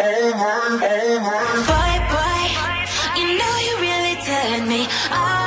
over bye. you know you really turned me on.